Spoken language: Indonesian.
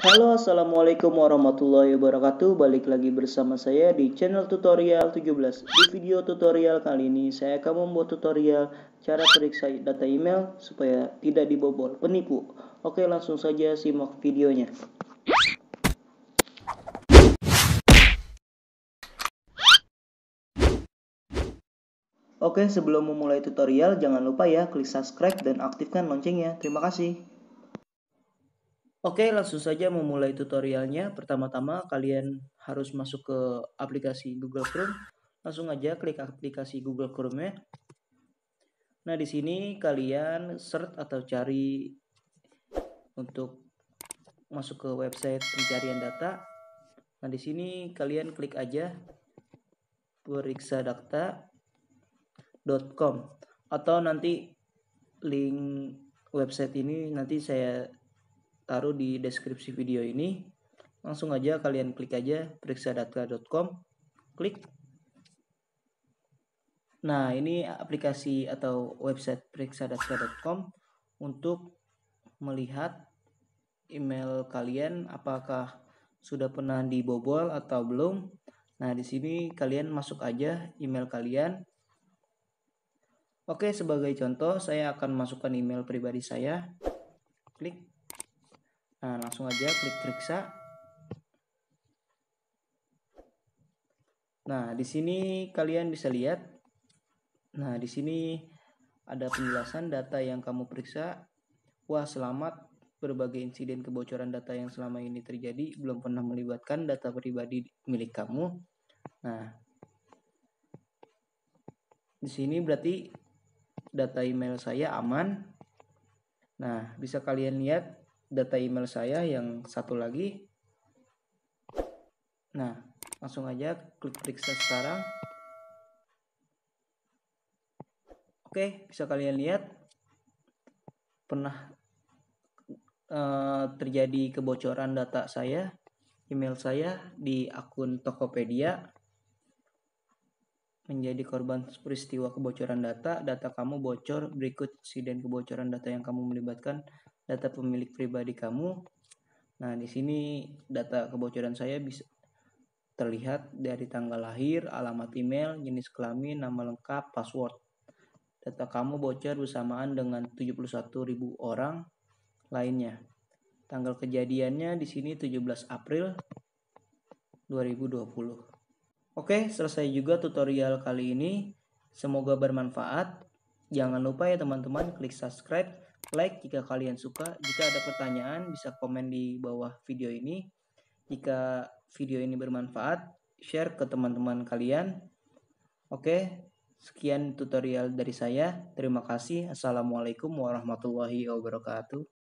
Halo assalamualaikum warahmatullahi wabarakatuh. Balik lagi bersama saya di channel tutorial 17 Di video tutorial kali ini saya akan membuat tutorial Cara periksa data email supaya tidak dibobol penipu. Oke langsung saja simak videonya. Oke sebelum memulai tutorial jangan lupa ya klik subscribe dan aktifkan loncengnya. Terima kasih Oke, langsung saja memulai tutorialnya. Pertama-tama kalian harus masuk ke aplikasi Google Chrome. Langsung aja klik aplikasi Google Chrome ya. Nah, di sini kalian search atau cari untuk masuk ke website pencarian data. Nah, di sini kalian klik aja periksadata.com atau nanti link website ini nanti saya taruh di deskripsi video ini. Langsung aja kalian klik aja periksadata.com. Klik. Nah, ini aplikasi atau website periksadata.com untuk melihat email kalian apakah sudah pernah dibobol atau belum. Nah, di sini kalian masuk aja email kalian. Oke, sebagai contoh saya akan masukkan email pribadi saya. Klik Nah, langsung aja klik periksa. Nah, di sini kalian bisa lihat. Nah, di sini ada penjelasan data yang kamu periksa. Wah, selamat berbagai insiden kebocoran data yang selama ini terjadi belum pernah melibatkan data pribadi milik kamu. Nah, di sini berarti data email saya aman. Nah, bisa kalian lihat data email saya yang satu lagi. Nah, langsung aja klik periksa sekarang. Oke, bisa kalian lihat pernah uh, terjadi kebocoran data saya, email saya di akun Tokopedia menjadi korban peristiwa kebocoran data, data kamu bocor, berikut insiden kebocoran data yang kamu melibatkan data pemilik pribadi kamu. Nah, di sini data kebocoran saya bisa terlihat dari tanggal lahir, alamat email, jenis kelamin, nama lengkap, password. Data kamu bocor bersamaan dengan 71.000 orang lainnya. Tanggal kejadiannya di sini 17 April 2020. Oke, selesai juga tutorial kali ini. Semoga bermanfaat. Jangan lupa ya teman-teman klik subscribe like jika kalian suka. Jika ada pertanyaan bisa komen di bawah video ini. Jika video ini bermanfaat, share ke teman-teman kalian. Oke, sekian tutorial dari saya. Terima kasih. Assalamualaikum warahmatullahi wabarakatuh.